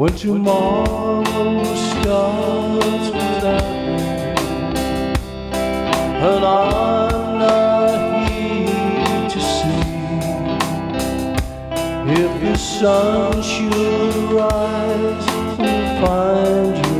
When tomorrow starts without me, and I'm not here to see if the sun should rise and find your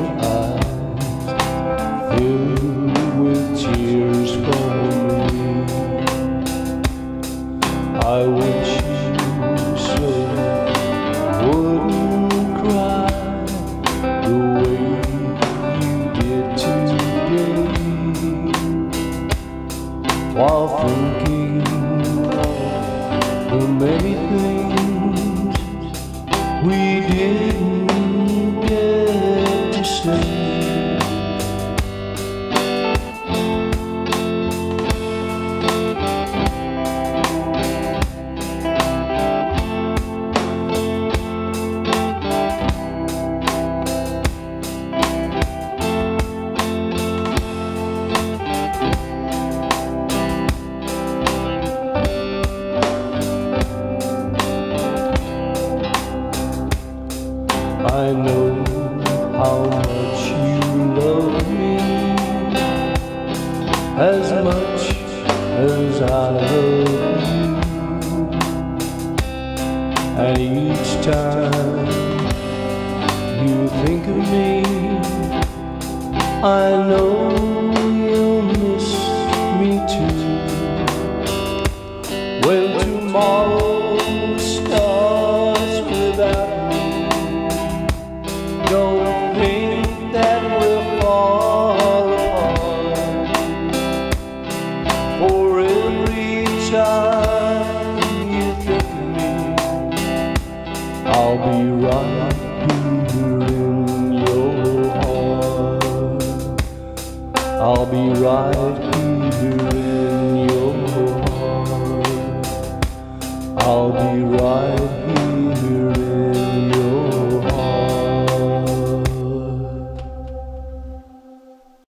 while thinking the many things we didn't get to say. I know how much you love me as much as I love you. And each time you think of me, I know fall. For every time you think of me, I'll be right here in your heart. I'll be right here in your heart. I'll be right here.